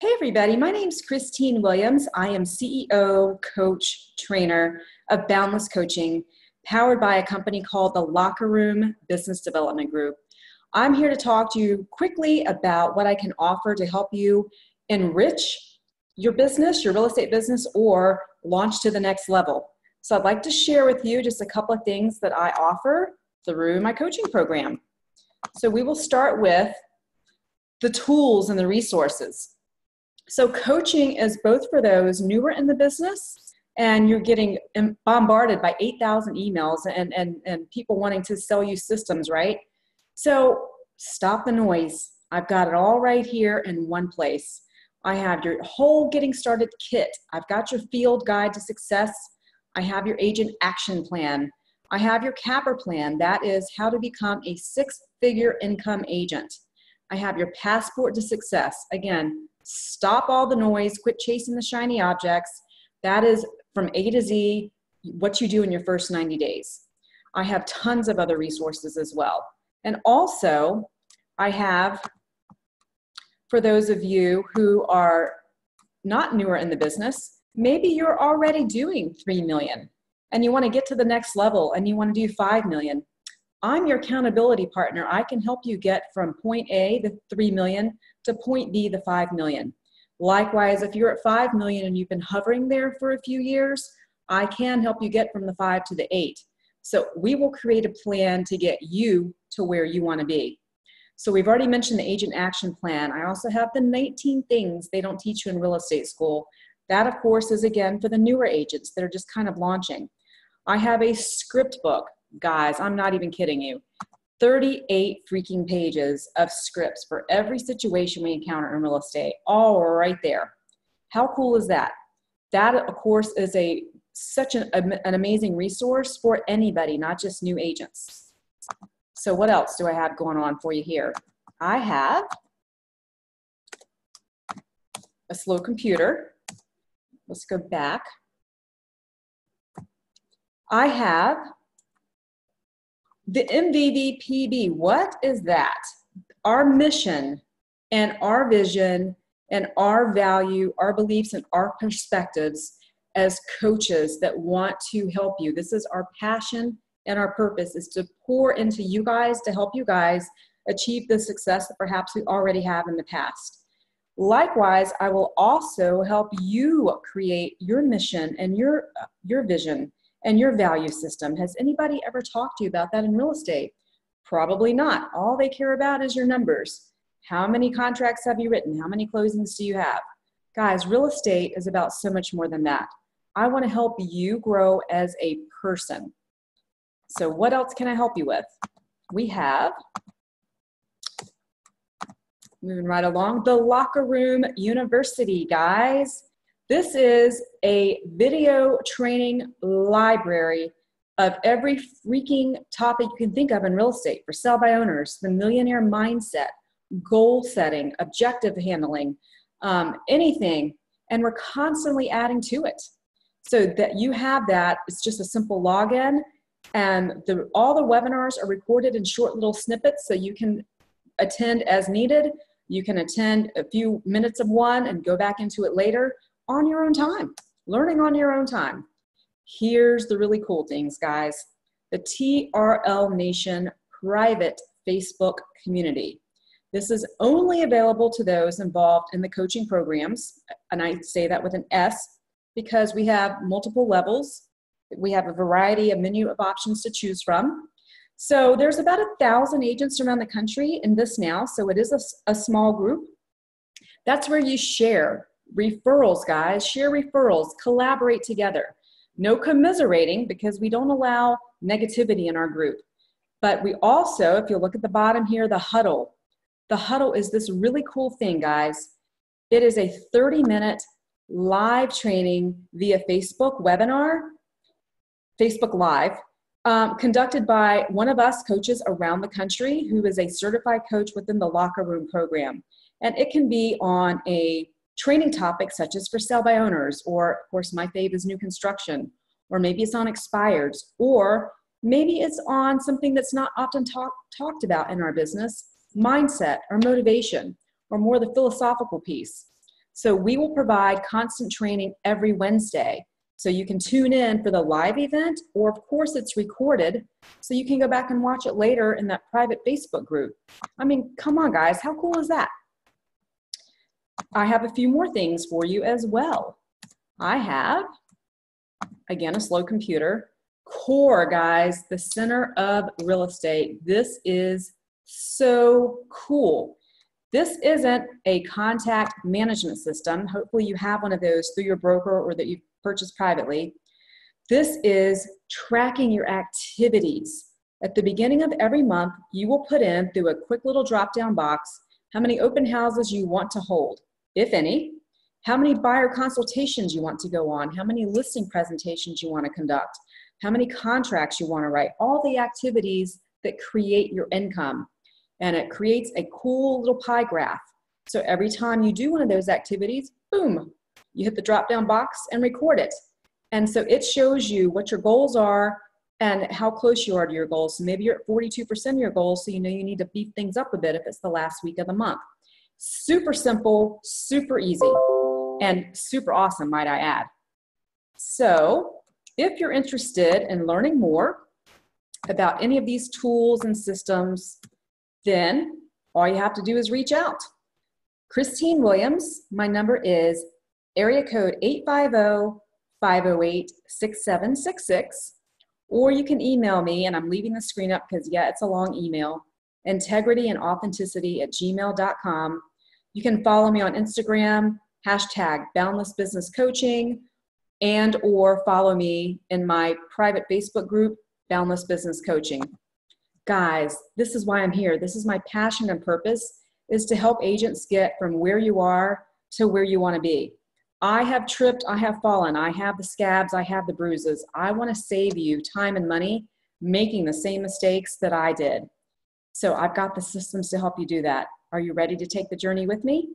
Hey, everybody. My name is Christine Williams. I am CEO, coach, trainer of Boundless Coaching, powered by a company called the Locker Room Business Development Group. I'm here to talk to you quickly about what I can offer to help you enrich your business, your real estate business, or launch to the next level. So, I'd like to share with you just a couple of things that I offer through my coaching program. So, we will start with the tools and the resources. So, coaching is both for those newer in the business and you're getting bombarded by 8,000 emails and, and, and people wanting to sell you systems, right? So, stop the noise. I've got it all right here in one place. I have your whole getting started kit. I've got your field guide to success. I have your agent action plan. I have your capper plan. That is how to become a six figure income agent. I have your passport to success. Again, stop all the noise, quit chasing the shiny objects. That is from A to Z what you do in your first 90 days. I have tons of other resources as well. And also, I have, for those of you who are not newer in the business, maybe you're already doing 3 million and you want to get to the next level and you want to do 5 million. I'm your accountability partner. I can help you get from point A, the 3 million, to point B, the 5 million. Likewise, if you're at 5 million and you've been hovering there for a few years, I can help you get from the 5 to the 8. So we will create a plan to get you to where you want to be. So we've already mentioned the agent action plan. I also have the 19 things they don't teach you in real estate school. That, of course, is again for the newer agents that are just kind of launching. I have a script book. Guys, I'm not even kidding you. 38 freaking pages of scripts for every situation we encounter in real estate, all right there. How cool is that? That, of course, is a such an, an amazing resource for anybody, not just new agents. So, what else do I have going on for you here? I have a slow computer. Let's go back. I have the MVVPB, what is that? Our mission and our vision and our value, our beliefs, and our perspectives as coaches that want to help you. This is our passion and our purpose is to pour into you guys to help you guys achieve the success that perhaps we already have in the past. Likewise, I will also help you create your mission and your your vision and your value system. Has anybody ever talked to you about that in real estate? Probably not. All they care about is your numbers. How many contracts have you written? How many closings do you have? Guys, real estate is about so much more than that. I want to help you grow as a person. So, what else can I help you with? We have, moving right along, the Locker Room University, guys. This is a video training library of every freaking topic you can think of in real estate for sell by owners, the millionaire mindset, goal setting, objective handling, um, anything. And we're constantly adding to it. So that you have that, it's just a simple login. And the, all the webinars are recorded in short little snippets so you can attend as needed. You can attend a few minutes of one and go back into it later on your own time, learning on your own time. Here's the really cool things, guys. The TRL Nation private Facebook community. This is only available to those involved in the coaching programs, and I say that with an S because we have multiple levels. We have a variety, of menu of options to choose from. So there's about a thousand agents around the country in this now, so it is a, a small group. That's where you share referrals, guys. Share referrals, collaborate together. No commiserating because we don't allow negativity in our group. But we also, if you look at the bottom here, the huddle. The huddle is this really cool thing, guys. It is a 30 minute live training via Facebook webinar, Facebook Live, um, conducted by one of us coaches around the country who is a certified coach within the Locker Room program. And it can be on a training topics such as for sale by owners, or of course, my fave is new construction, or maybe it's on expireds, or maybe it's on something that's not often talk, talked about in our business mindset or motivation, or more the philosophical piece. So we will provide constant training every Wednesday. So you can tune in for the live event, or of course, it's recorded, so you can go back and watch it later in that private Facebook group. I mean, come on, guys, how cool is that? I have a few more things for you as well. I have, again, a slow computer. Core, guys, the center of real estate. This is so cool. This isn't a contact management system. Hopefully, you have one of those through your broker or that you've purchased privately. This is tracking your activities. At the beginning of every month, you will put in through a quick little drop down box how many open houses you want to hold, if any, how many buyer consultations you want to go on, how many listing presentations you want to conduct, how many contracts you want to write, all the activities that create your income. And it creates a cool little pie graph. So every time you do one of those activities, boom, you hit the drop down box and record it. And so it shows you what your goals are and how close you are to your goals. So maybe you're at 42% of your goals, so you know you need to beef things up a bit if it's the last week of the month. Super simple, super easy, and super awesome, might I add. So, if you're interested in learning more about any of these tools and systems, then all you have to do is reach out. Christine Williams, my number is area code 850 508 6766. Or you can email me, and I'm leaving the screen up because, yeah, it's a long email integrity and authenticity at gmail.com. You can follow me on Instagram, hashtag boundless business coaching, and or follow me in my private Facebook group, Boundless Business Coaching. Guys, this is why I'm here. This is my passion and purpose is to help agents get from where you are to where you want to be. I have tripped, I have fallen, I have the scabs, I have the bruises. I want to save you time and money making the same mistakes that I did. So I've got the systems to help you do that. Are you ready to take the journey with me?